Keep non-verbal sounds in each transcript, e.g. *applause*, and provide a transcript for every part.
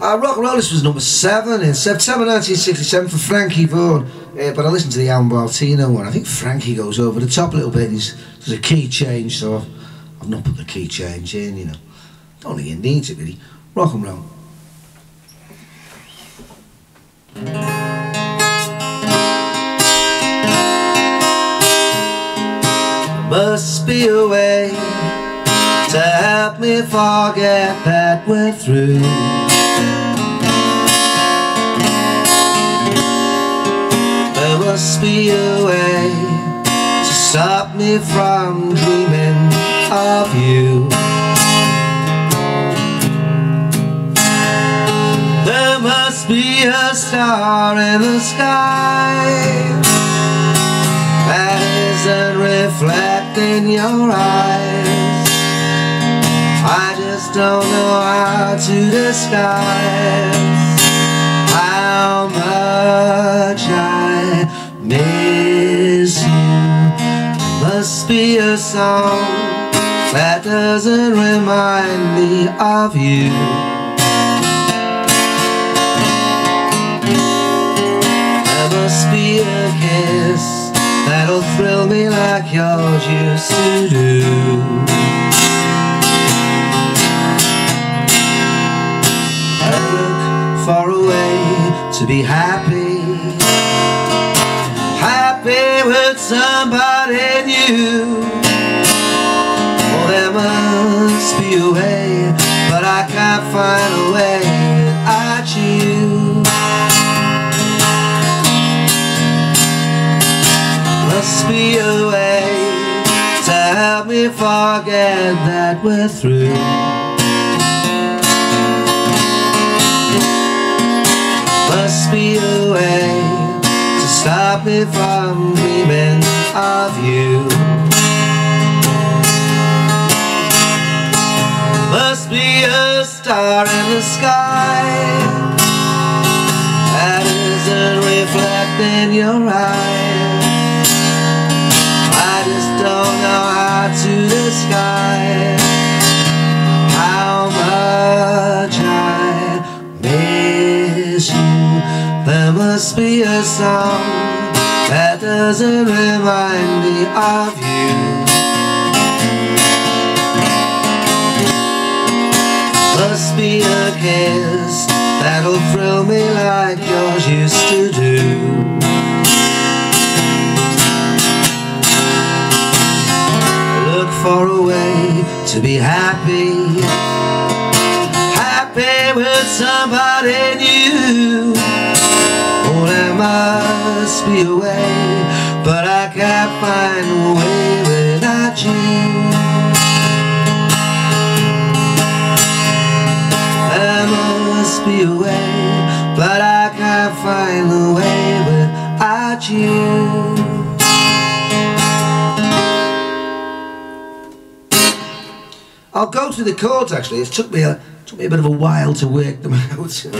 Uh, Rock and Rollers was number seven in September 1967 for Frankie Vaughan. Uh, but I listened to the Alan one. I think Frankie goes over the top a little bit. He's, there's a key change, so I've, I've not put the key change in, you know. Don't think it needs it, really. Rock and roll. Must be a way to help me forget that we're through. There must be a way to stop me from dreaming of you. There must be a star in the sky that isn't reflecting your eyes. Don't know how to disguise how much I miss you. Must be a song that doesn't remind me of you. Must be a kiss that'll thrill me like yours used to do. I look for a to be happy, happy with somebody new. Oh, there must be a way, but I can't find a way without you. Must be a way to help me forget that we're through. Must be a way to stop me from dreaming of you. Must be a star in the sky that isn't reflecting your eyes. You. There must be a song that doesn't remind me of you. Must be a kiss that'll thrill me like yours used to do. Look for a way to be happy, somebody new. Oh, there must be a way, but I can't find a way without you. There must be a way, but I can't find the way without you. I'll go through the chords actually. It took me a took me a bit of a while to work them *laughs* out. um,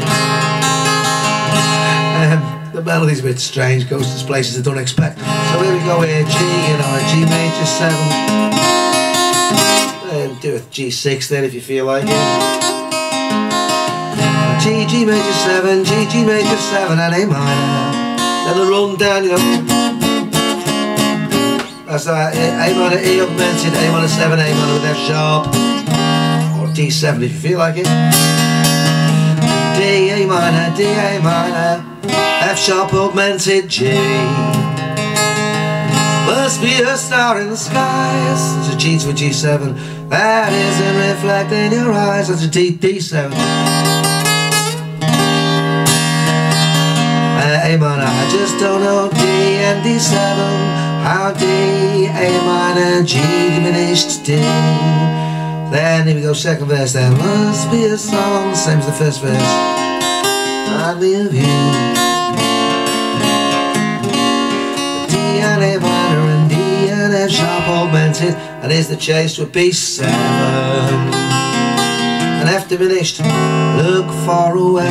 the melody's a bit strange, goes to places I don't expect. So here we go here, G, you know, G major seven. Um, do a G6 then if you feel like it. G, G major 7, G, G major 7 and A minor. Then the run down, you know. That's that, A minor, E augmented, A minor 7, A minor with F sharp. Or D7 if you feel like it. D, A minor, D, A minor, F sharp augmented, G. Must be a star in the skies. It's a G to a G7. That isn't reflecting your eyes. That's a D, D7. Uh, a minor, I just don't know D and D7 How D, A minor, G diminished D. Then here we go, second verse. There must be a song, same as the first verse. Me of you. D and A minor and D and F sharp augmented And here's the chase to a B7 an F diminished, look far away.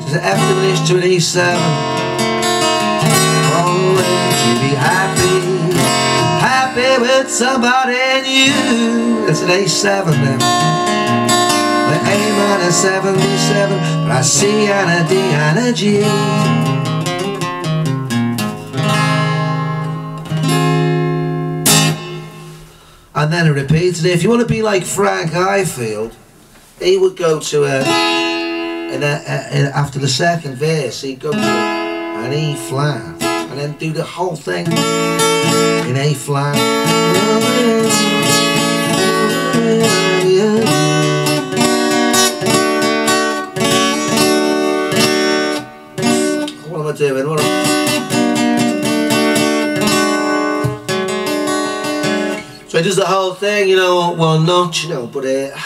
There's an F diminished to an E7. Always to be happy, happy with somebody new. It's an A7 then. The A minor 77, but I C and a D and a G. And then it repeats. it. If you want to be like Frank Highfield, he would go to a, a, a, a after the second verse, he'd go to an E flat and then do the whole thing in A flat. What am I doing? What am So he does the whole thing, you know, well, not, you know, but uh,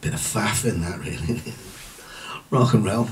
bit of faff in that really. *laughs* Rock and roll.